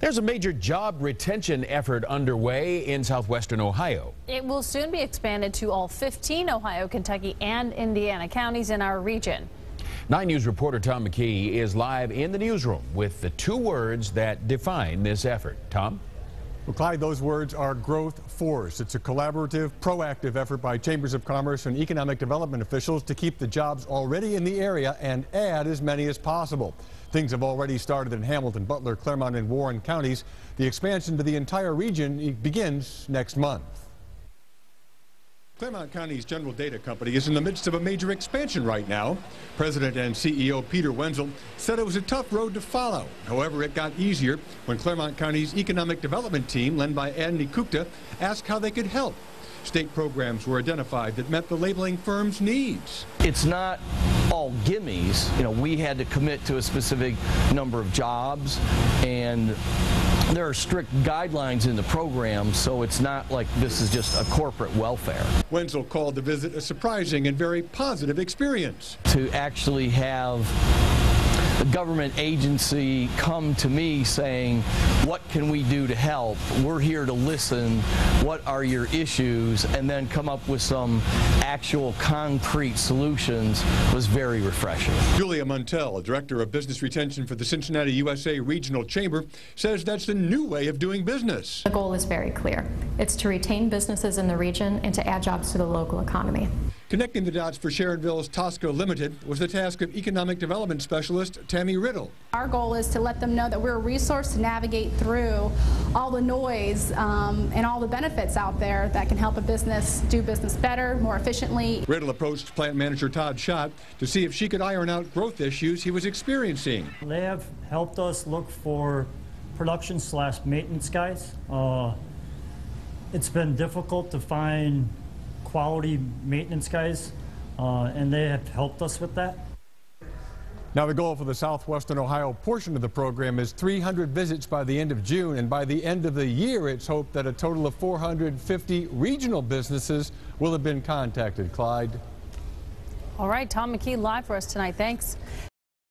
There's a major job retention effort underway in southwestern Ohio. It will soon be expanded to all 15 Ohio, Kentucky, and Indiana counties in our region. 9 News reporter Tom McKee is live in the newsroom with the two words that define this effort. Tom? Well, Clyde, those words are growth force. It's a collaborative, proactive effort by chambers of commerce and economic development officials to keep the jobs already in the area and add as many as possible. Things have already started in Hamilton, Butler, Clermont, and Warren counties. The expansion to the entire region begins next month. Clermont County's General Data Company is in the midst of a major expansion right now. President and CEO Peter Wenzel said it was a tough road to follow. However, it got easier when Clermont County's economic development team, led by Andy Kuchta, asked how they could help. State programs were identified that met the labeling firm's needs. It's not all gimmies. You know, we had to commit to a specific number of jobs and there are strict guidelines in the program, so it's not like this is just a corporate welfare. Wenzel called the visit a surprising and very positive experience. To actually have government agency come to me saying, what can we do to help? We're here to listen. What are your issues? And then come up with some actual concrete solutions was very refreshing. Julia Montel, a Director of Business Retention for the Cincinnati USA Regional Chamber, says that's the new way of doing business. The goal is very clear. It's to retain businesses in the region and to add jobs to the local economy. Connecting the dots for Sharonville's Tosco Limited was the task of Economic Development Specialist Tammy Riddle. Our goal is to let them know that we're a resource to navigate through all the noise um, and all the benefits out there that can help a business do business better, more efficiently. Riddle approached plant manager Todd Schott to see if she could iron out growth issues he was experiencing. They have helped us look for production slash maintenance guys. Uh, it's been difficult to find quality maintenance guys, uh, and they have helped us with that. Now, the goal for the southwestern Ohio portion of the program is 300 visits by the end of June, and by the end of the year, it's hoped that a total of 450 regional businesses will have been contacted. Clyde. All right, Tom McKee live for us tonight. Thanks.